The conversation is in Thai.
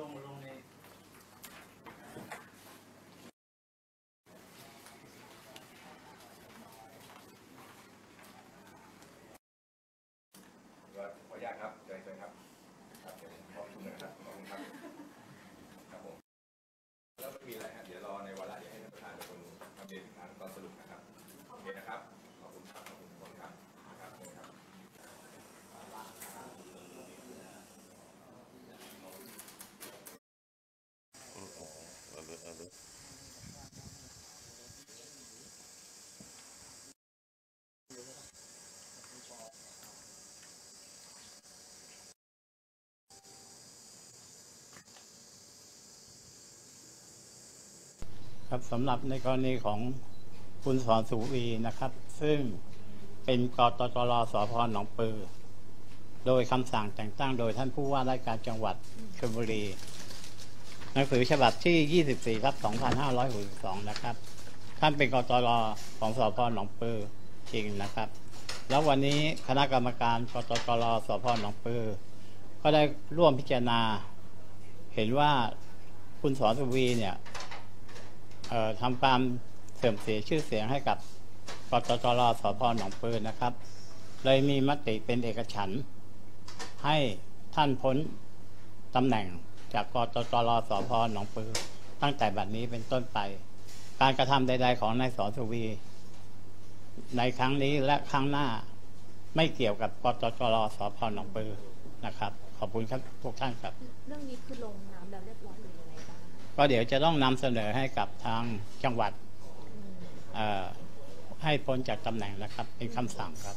ลงลงในก็ขออนุญาตครับเชิญครับครับเดี๋ยวผมขอบคุณนะครับขอบคุณครับครับผมแล้วไม่มีอะไรฮะเดี๋ยวรอในวาระเดี๋ยวให้ท่านประธานเป็นคนทำเรียนกครั้งตอนสรุปนะครับโอเคนะครับขอบคุณครับขอบคุณทุกคนครับนะครับเชิญครับ ครับสำหรับในกรณีของคุณสอนสุวีนะครับ ซึ่งเป็นกตจรสพหนองปือ โดยคำสั่งแต่งตั้งโดยท่านผู้ว่าราชการจังหวัดชลบุรี หนังสือฉบับที่ 24ครับ2562 นะครับ ท่านเป็นกตรของสพหนองปือจริงนะครับ แล้ววันนี้คณะกรรมการกตจรสพหนองปือ ก็ได้ร่วมพิจารณา เห็นว่าคุณสอนสุวีเนี่ย ทำความเสื่อมเสียชื่อเสียงให้กับกตจรสพหนองปืนนะครับ เลยมีมติเป็นเอกฉันท์ให้ท่านพ้นตำแหน่งจากกตจรสพหนองปือตั้งแต่บัดนี้เป็นต้นไป การกระทำใด ๆ ของนายสอสุวี ในครั้งนี้และครั้งหน้าไม่เกี่ยวกับกตจรสพหนองปือนะครับ ขอบคุณครับทุกท่านครับ เรื่องนี้คือลงน้ำแล้วเรียบร้อยหรือยังไง ก็เดี๋ยวจะต้องนำเสนอให้กับทางจังหวัดให้พ้นจากตำแหน่งนะครับ เป็นคำสั่งครับ